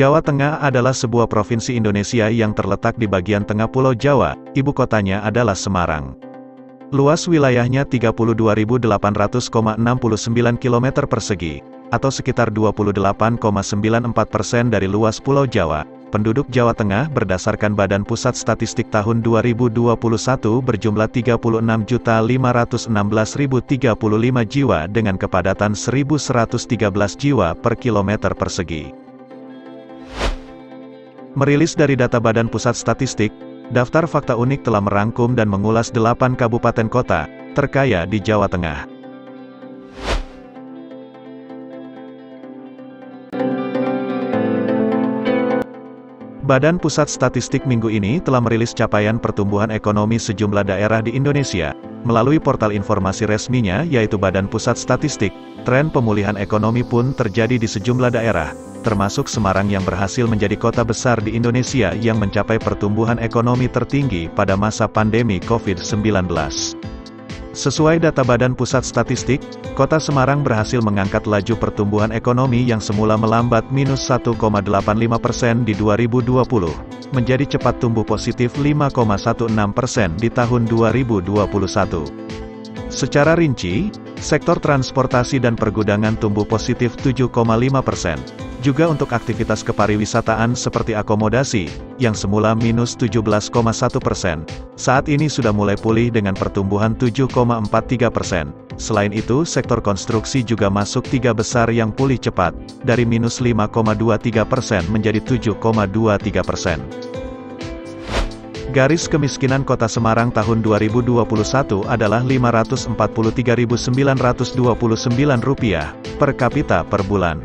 Jawa Tengah adalah sebuah provinsi Indonesia yang terletak di bagian tengah Pulau Jawa, ibu kotanya adalah Semarang. Luas wilayahnya 32.800,69 km persegi, atau sekitar 28,94 persen dari luas Pulau Jawa. Penduduk Jawa Tengah berdasarkan Badan Pusat Statistik tahun 2021 berjumlah 36.516.035 jiwa dengan kepadatan 1.113 jiwa per kilometer persegi. Merilis dari data Badan Pusat Statistik, Daftar Fakta Unik telah merangkum dan mengulas delapan kabupaten kota, terkaya di Jawa Tengah. Badan Pusat Statistik minggu ini telah merilis capaian pertumbuhan ekonomi sejumlah daerah di Indonesia. Melalui portal informasi resminya yaitu Badan Pusat Statistik, tren pemulihan ekonomi pun terjadi di sejumlah daerah, termasuk Semarang yang berhasil menjadi kota besar di Indonesia yang mencapai pertumbuhan ekonomi tertinggi pada masa pandemi COVID-19. Sesuai data Badan Pusat Statistik, Kota Semarang berhasil mengangkat laju pertumbuhan ekonomi yang semula melambat minus 1,85 persen di 2020, menjadi cepat tumbuh positif 5,16 persen di tahun 2021. Secara rinci, sektor transportasi dan pergudangan tumbuh positif 7,5 persen, juga untuk aktivitas kepariwisataan seperti akomodasi, yang semula minus 17,1 persen, saat ini sudah mulai pulih dengan pertumbuhan 7,43 persen. Selain itu, sektor konstruksi juga masuk tiga besar yang pulih cepat, dari minus 5,23 persen menjadi 7,23 persen. Garis kemiskinan kota Semarang tahun 2021 adalah Rp543.929 per kapita per bulan.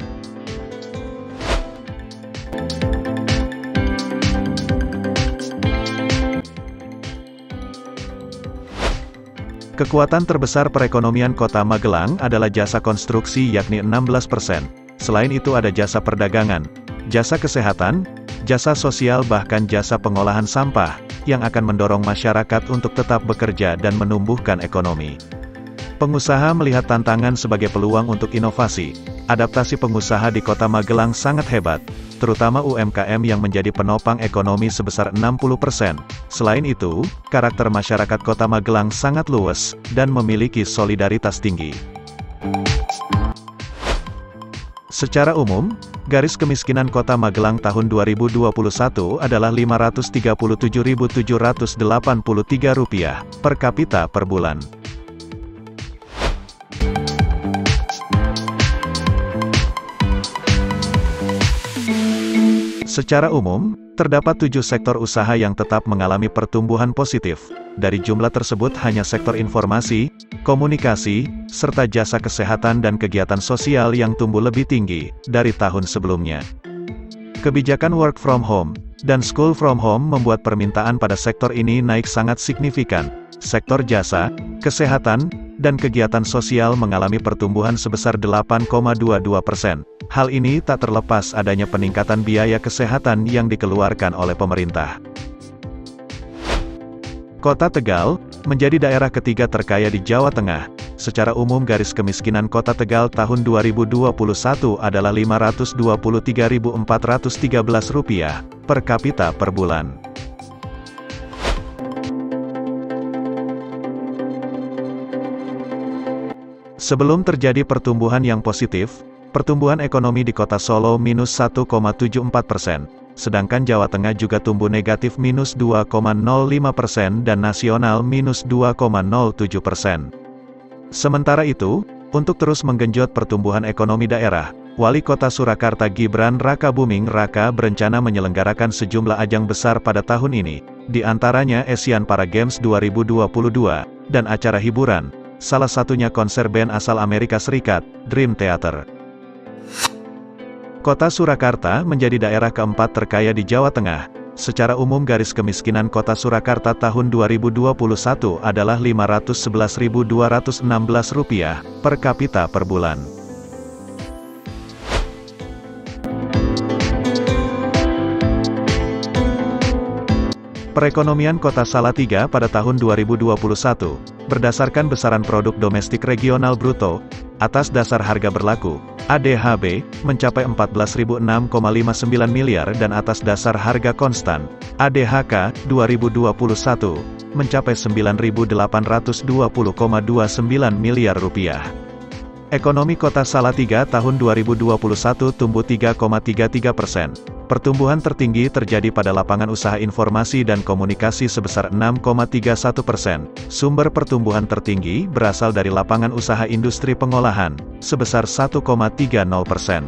Kekuatan terbesar perekonomian kota Magelang adalah jasa konstruksi yakni 16%. Selain itu ada jasa perdagangan, jasa kesehatan, jasa sosial bahkan jasa pengolahan sampah, yang akan mendorong masyarakat untuk tetap bekerja dan menumbuhkan ekonomi. Pengusaha melihat tantangan sebagai peluang untuk inovasi. Adaptasi pengusaha di kota Magelang sangat hebat, terutama UMKM yang menjadi penopang ekonomi sebesar 60%. Selain itu, karakter masyarakat kota Magelang sangat luas, dan memiliki solidaritas tinggi. Secara umum, garis kemiskinan kota Magelang tahun 2021 adalah Rp537.783 per kapita per bulan. Secara umum, terdapat tujuh sektor usaha yang tetap mengalami pertumbuhan positif. Dari jumlah tersebut hanya sektor informasi, komunikasi, serta jasa kesehatan dan kegiatan sosial yang tumbuh lebih tinggi dari tahun sebelumnya. Kebijakan work from home dan school from home membuat permintaan pada sektor ini naik sangat signifikan. Sektor jasa, kesehatan, dan kegiatan sosial mengalami pertumbuhan sebesar 8,22 persen. Hal ini tak terlepas adanya peningkatan biaya kesehatan yang dikeluarkan oleh pemerintah. Kota Tegal, menjadi daerah ketiga terkaya di Jawa Tengah. Secara umum garis kemiskinan Kota Tegal tahun 2021 adalah Rp523.413 per kapita per bulan. Sebelum terjadi pertumbuhan yang positif, pertumbuhan ekonomi di kota Solo minus 1,74 persen, sedangkan Jawa Tengah juga tumbuh negatif minus 2,05 persen dan nasional minus 2,07 persen. Sementara itu, untuk terus menggenjot pertumbuhan ekonomi daerah, Wali Kota Surakarta Gibran Raka Buming Raka berencana menyelenggarakan sejumlah ajang besar pada tahun ini, di antaranya Asian Para Games 2022, dan acara hiburan, salah satunya konser band asal Amerika Serikat, Dream Theater. Kota Surakarta menjadi daerah keempat terkaya di Jawa Tengah. Secara umum garis kemiskinan kota Surakarta tahun 2021 adalah Rp511.216 per kapita per bulan. Perekonomian kota Salatiga pada tahun 2021, berdasarkan besaran produk domestik regional bruto, atas dasar harga berlaku, ADHB, mencapai 14.006,59 miliar dan atas dasar harga konstan, ADHK, 2021, mencapai 9.820,29 miliar rupiah. Ekonomi Kota Salatiga tahun 2021 tumbuh 3,33 persen. Pertumbuhan tertinggi terjadi pada lapangan usaha informasi dan komunikasi sebesar 6,31 persen. Sumber pertumbuhan tertinggi berasal dari lapangan usaha industri pengolahan, sebesar 1,30 persen.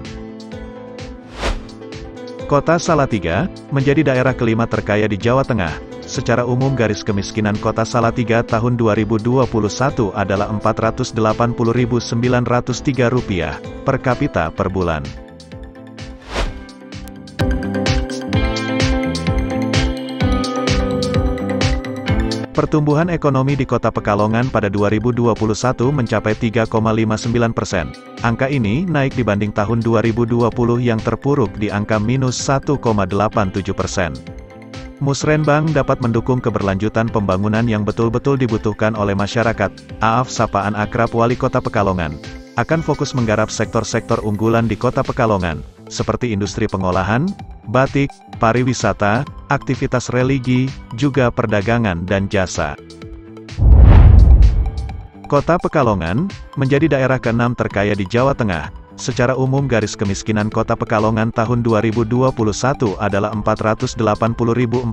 Kota Salatiga, menjadi daerah kelima terkaya di Jawa Tengah. Secara umum garis kemiskinan kota Salatiga tahun 2021 adalah Rp480.903 per kapita per bulan. Pertumbuhan ekonomi di kota Pekalongan pada 2021 mencapai 3,59 persen. Angka ini naik dibanding tahun 2020 yang terpuruk di angka minus 1,87 persen. Musrenbang dapat mendukung keberlanjutan pembangunan yang betul-betul dibutuhkan oleh masyarakat. Aaf Sapaan Akrab Wali Kota Pekalongan akan fokus menggarap sektor-sektor unggulan di Kota Pekalongan, seperti industri pengolahan, batik, pariwisata, aktivitas religi, juga perdagangan dan jasa. Kota Pekalongan, menjadi daerah ke-6 terkaya di Jawa Tengah. Secara umum garis kemiskinan kota Pekalongan tahun 2021 adalah Rp480.415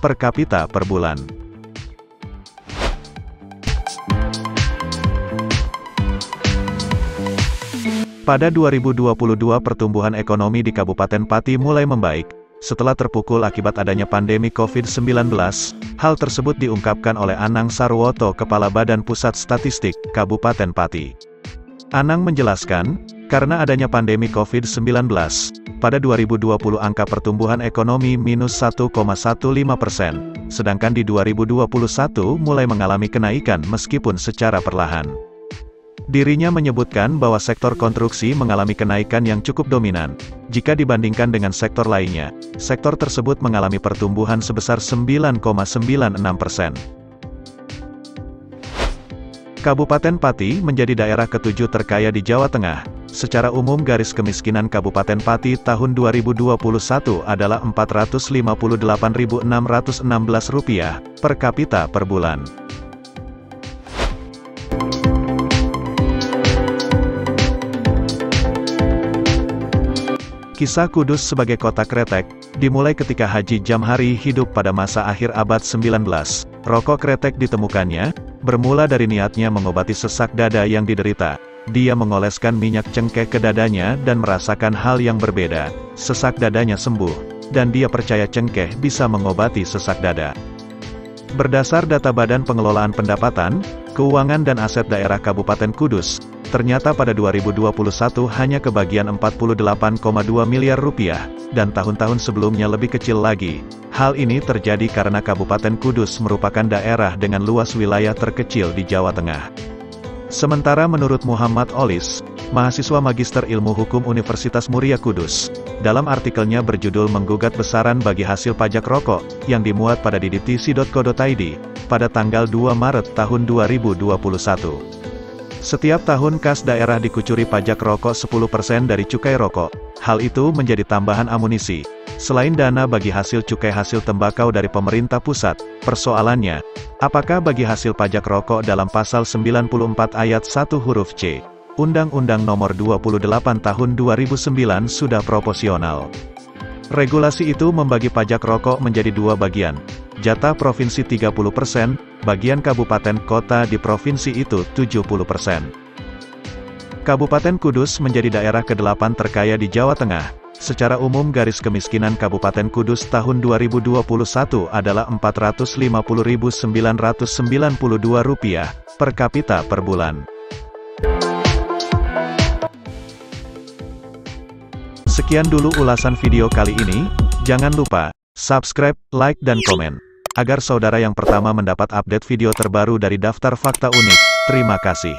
per kapita per bulan. Pada 2022 pertumbuhan ekonomi di Kabupaten Pati mulai membaik, setelah terpukul akibat adanya pandemi COVID-19, hal tersebut diungkapkan oleh Anang Sarwoto Kepala Badan Pusat Statistik, Kabupaten Pati. Anang menjelaskan, karena adanya pandemi COVID-19, pada 2020 angka pertumbuhan ekonomi minus 1,15 persen, sedangkan di 2021 mulai mengalami kenaikan meskipun secara perlahan. Dirinya menyebutkan bahwa sektor konstruksi mengalami kenaikan yang cukup dominan. Jika dibandingkan dengan sektor lainnya, sektor tersebut mengalami pertumbuhan sebesar 9,96 persen. Kabupaten Pati menjadi daerah ketujuh terkaya di Jawa Tengah. Secara umum garis kemiskinan Kabupaten Pati tahun 2021 adalah Rp458.616 per kapita per bulan. Kisah Kudus sebagai kota kretek, dimulai ketika Haji Jamhari hidup pada masa akhir abad 19. Rokok kretek ditemukannya, bermula dari niatnya mengobati sesak dada yang diderita. Dia mengoleskan minyak cengkeh ke dadanya dan merasakan hal yang berbeda. Sesak dadanya sembuh, dan dia percaya cengkeh bisa mengobati sesak dada. Berdasar data Badan Pengelolaan Pendapatan, Keuangan dan Aset Daerah Kabupaten Kudus, ternyata pada 2021 hanya kebagian 48,2 miliar rupiah, dan tahun-tahun sebelumnya lebih kecil lagi. Hal ini terjadi karena Kabupaten Kudus merupakan daerah dengan luas wilayah terkecil di Jawa Tengah. Sementara menurut Muhammad Olis, mahasiswa Magister Ilmu Hukum Universitas Muria Kudus, dalam artikelnya berjudul Menggugat Besaran bagi Hasil Pajak Rokok, yang dimuat pada diditisi.co.id, pada tanggal 2 Maret tahun 2021. Setiap tahun kas daerah dikucuri pajak rokok 10% dari cukai rokok. Hal itu menjadi tambahan amunisi. Selain dana bagi hasil cukai hasil tembakau dari pemerintah pusat, persoalannya, apakah bagi hasil pajak rokok dalam pasal 94 ayat 1 huruf C, Undang-Undang Nomor 28 Tahun 2009 sudah proporsional. Regulasi itu membagi pajak rokok menjadi dua bagian, Jatah provinsi 30%, bagian kabupaten kota di provinsi itu 70%. Kabupaten Kudus menjadi daerah ke-8 terkaya di Jawa Tengah. Secara umum garis kemiskinan Kabupaten Kudus tahun 2021 adalah Rp450.992 per kapita per bulan. Sekian dulu ulasan video kali ini, jangan lupa subscribe, like dan komen. Agar saudara yang pertama mendapat update video terbaru dari Daftar Fakta Unik. Terima kasih.